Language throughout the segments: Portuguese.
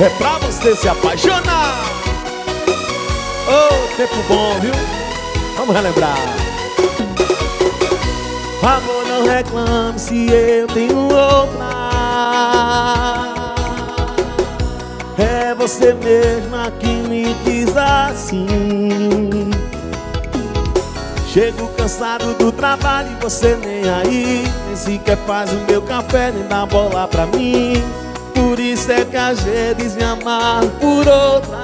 É pra você se apaixonar. Oh, tempo bom, viu? Vamos relembrar. Amor, não reclame se eu tenho outra. É você mesma que me quis assim. Chego cansado do trabalho e você nem aí. Nem sequer faz o meu café, nem dá bola pra mim Por isso é que às vezes me amarro por outra.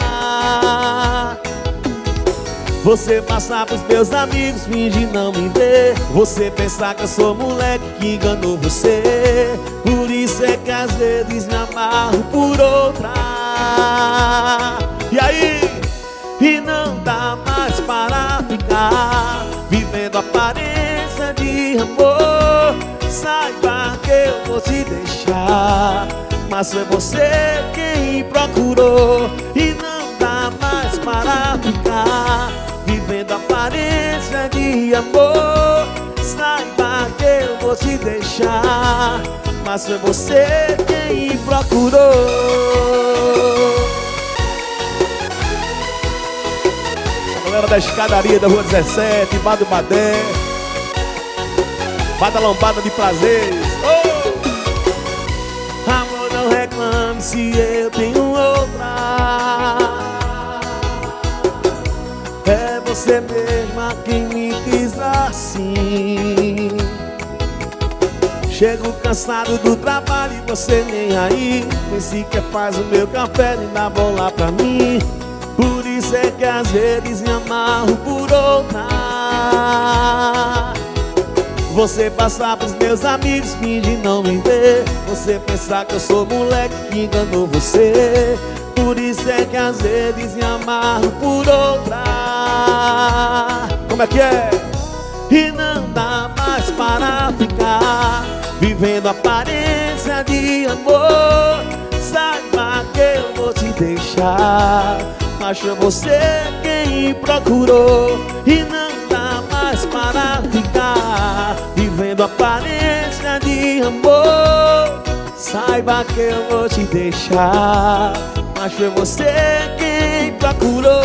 Você passar pros meus amigos, fingir não me ver. Você pensar que eu sou moleque que enganou você. Por isso é que às vezes me amarro por outra. E aí? E não dá mais para ficar Vivendo aparência de amor. Saiba que eu vou te deixar Mas foi você quem procurou E não dá mais para ficar Vivendo aparência de amor. Saiba que eu vou te deixar Mas foi você quem procurou. Galera da escadaria da rua 17, Bar do Badé, Bar da Lombada de Prazeres. Você mesma quem me quis assim. Chego cansado do trabalho e você nem aí. Nem sequer faz o meu café, nem dá bola pra mim. Por isso é que às vezes me amarro por outra. Você passar pros meus amigos, fingir não me ver. Você pensar que eu sou moleque que enganou você Por isso é que às vezes me amarro por outra. Como é que é? E não dá mais para ficar Vivendo aparência de amor. Saiba que eu vou te deixar mas foi você quem procurou. E não dá mais para ficar Vivendo aparência de amor. Saiba que eu vou te deixar Mas foi você quem procurou